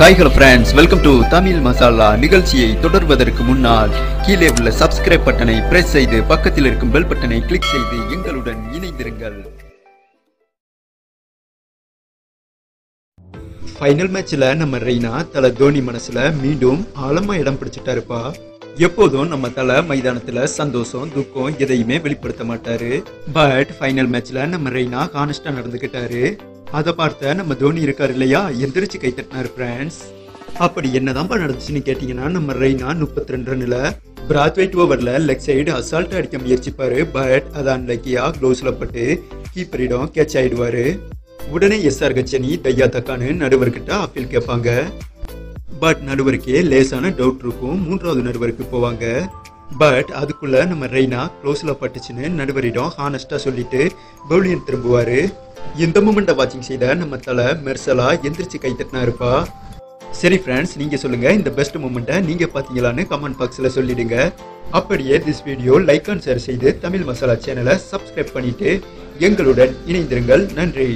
Hi hello friends welcome to Tamil Masala நிகழ்ச்சியை தொடர்வதற்கு முன்னால் கீழே உள்ள சப்ஸ்கிரைப் பட்டனை பிரஸ் செய்து பக்கத்தில் இருக்கும் பெல் பட்டனை கிளிக் செய்து எங்களுடன் இணைந்திருங்கள். ஃபைனல் மேட்ச்சில் நம்ம ரெய்னா தலை தோனி மனசில் மீண்டும் ஆழமாக இடம் பிடிச்சிட்டாருப்பா. எப்போதும் நம்ம தலை மைதானத்துல சந்தோஷம் துக்கம் எதையுமே வெளிப்படுத்த மாட்டாரு. பட் ஃபைனல் மேட்ச்ல நம்ம ரெய்னா ஹானஸ்டா நடந்துக்கிட்டாரு அதை பார்த்த நம்ம தோனி இருக்கார் இல்லையா? எந்திரிச்சு கை தட்டினார் ஃப்ரெண்ட்ஸ் அப்படி என்னதான்ப்பா நடந்துச்சுன்னு கேட்டிங்கன்னா நம்ம ரெய்னா முப்பத்தி ரெண்டு ரன்ல பிராத்வைட் ஓவரில் லெக் சைடு அசால்ட்டாக அடிக்க முயற்சிப்பார். பட் அது அன்லக்கியாக க்ளோஸில் பட்டு கீப்பரிடம் கேட்ச் ஆகிடுவார் உடனே எஸ்ஆர் கச்சனி தையா தக்கான்னு நடுவர்கிட்ட அப்பீல் கேட்பாங்க. பட் நடுவருக்கே லேசான டவுட் இருக்கும். மூன்றாவது நடுவருக்கு போவாங்க. பட் அதுக்குள்ள நம்ம ரெய்னா க்ளோஸில் பட்டுச்சுன்னு நடுவரிடம் ஹானஸ்டா சொல்லிட்டு பவுலியன் திரும்புவார். இந்த மூமெண்ட்டை வாட்சிங் செய்த நம்ம தலை மெர்சலா எந்திரிச்சு கை தட்டினாருப்பா சரி ஃப்ரெண்ட்ஸ் நீங்கள் சொல்லுங்கள் இந்த பெஸ்ட் மூமெண்ட்டை நீங்கள் பார்த்தீங்களான்னு கமெண்ட் பாக்ஸில் சொல்லிடுங்க. அப்படியே this video like and share செய்து தமிழ் மசாலா சேனலை சப்ஸ்கிரைப் பண்ணிவிட்டு எங்களுடன் இணைந்திருங்கள். நன்றி.